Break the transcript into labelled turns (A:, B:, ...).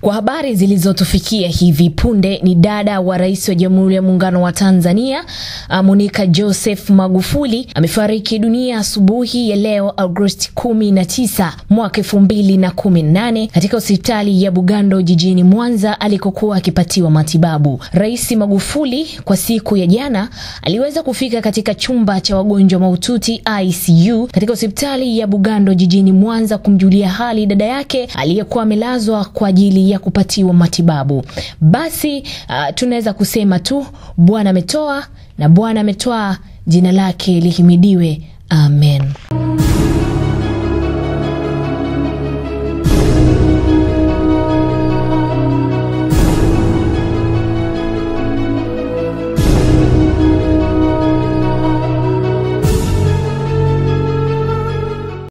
A: Kwa habari zilizotufikia hivi punde ni dada wa rais wa Jamhuri ya Muungano wa Tanzania Monica Joseph Magufuli amefariki dunia asubuhi ya leo Agosti 19 mwaka 2018 katika hospitali ya Bugando jijini Mwanza alikokuwa akipatiwa matibabu. Rais Magufuli kwa siku ya jana aliweza kufika katika chumba cha wagonjwa mahututi ICU katika hospitali ya Bugando jijini Mwanza kumjulia hali dada yake aliyekuwa amelazwa kwa ajili ya kupatiwa matibabu. Basi uh, tunaweza kusema tu Bwana ametoa na Bwana ametoa, jina lake lihimidiwe. Amen.